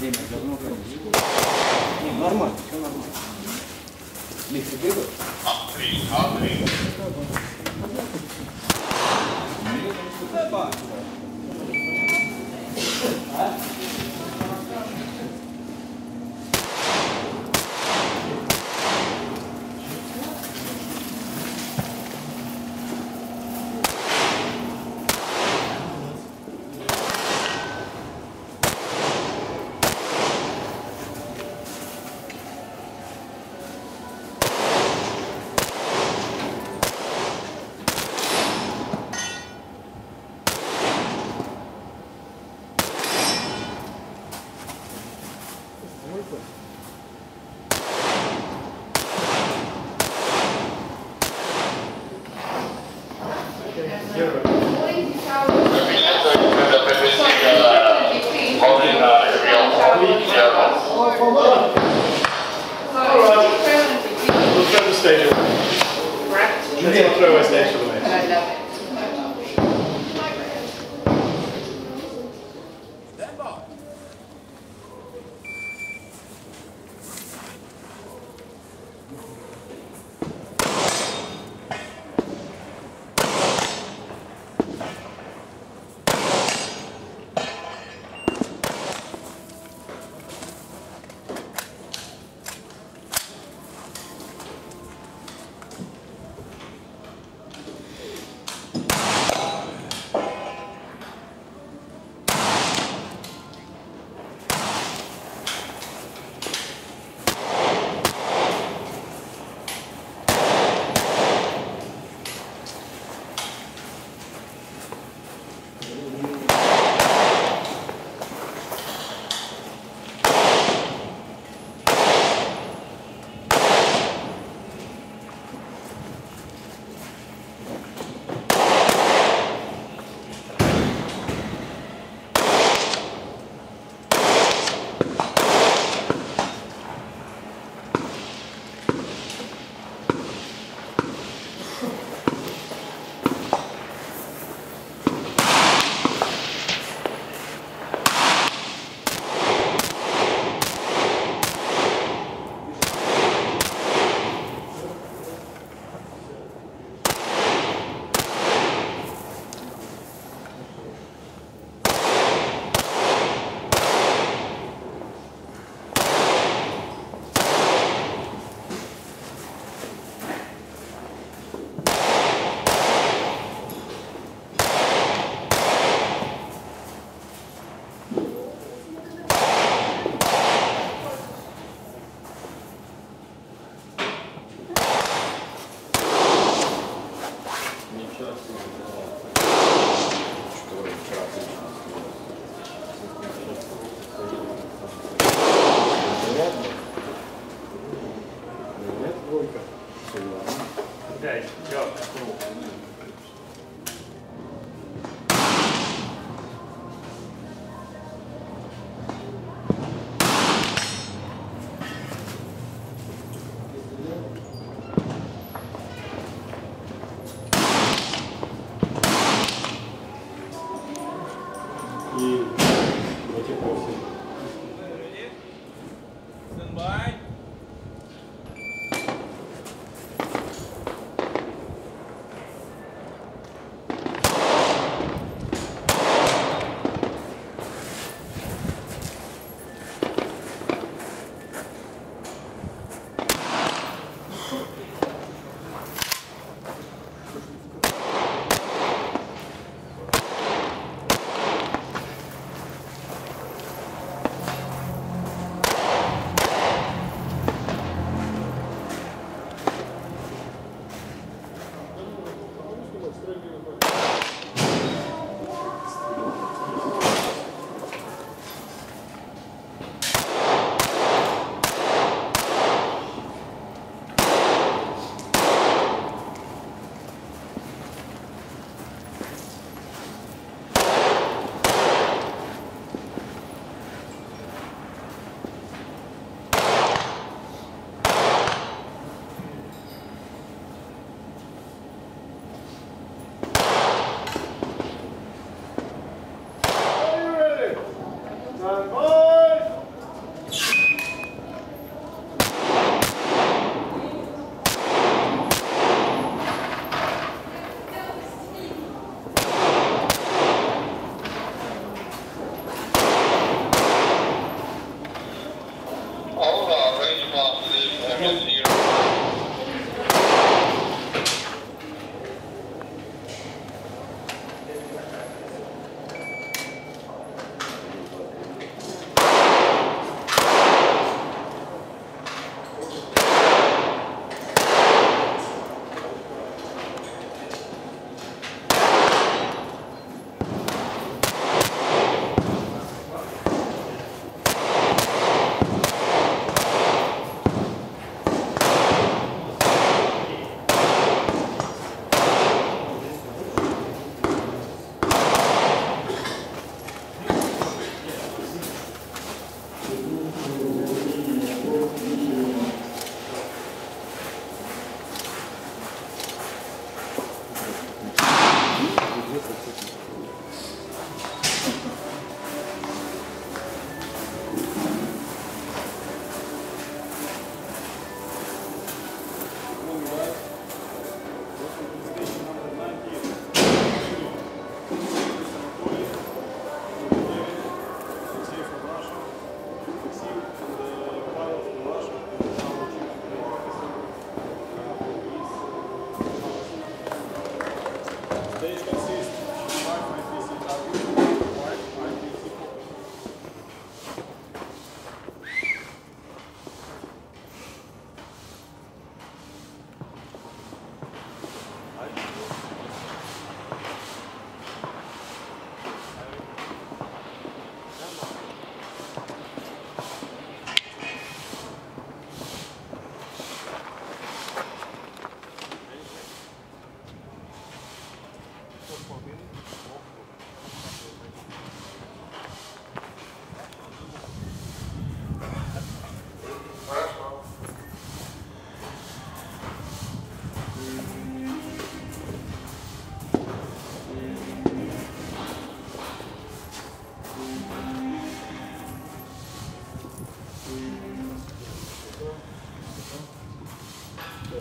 Время давно Не, нормально, все нормально. Лифт бегает? Апри, апри. А?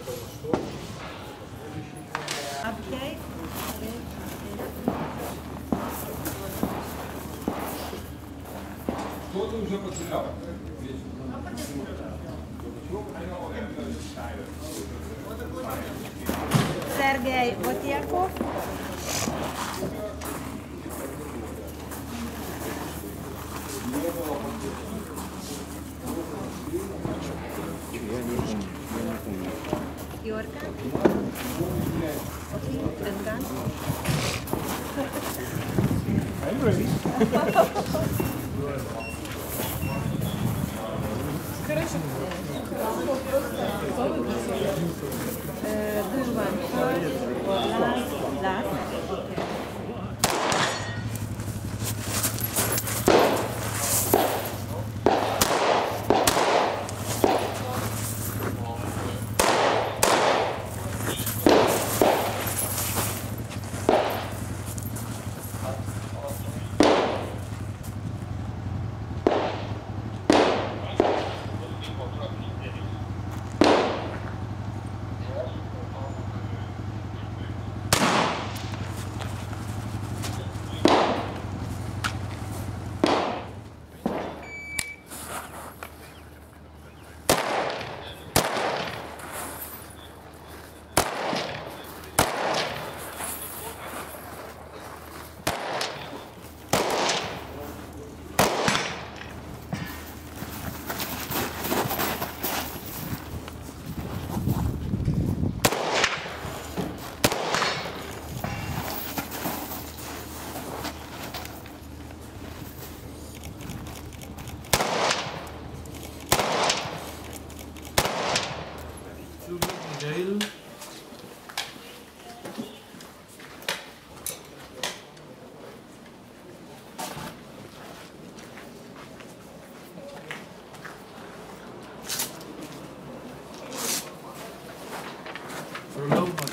todos. Ee, Durban, Perth, Portland, Black.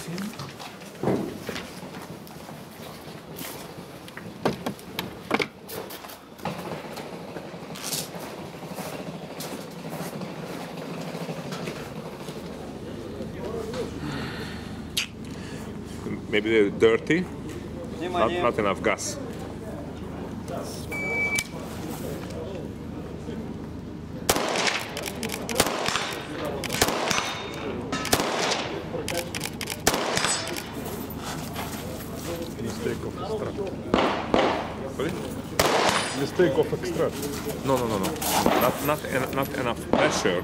him. Maybe they're dirty, not, not enough gas. Mistake of. No, no, no, no. Not, not, en- not enough pressure.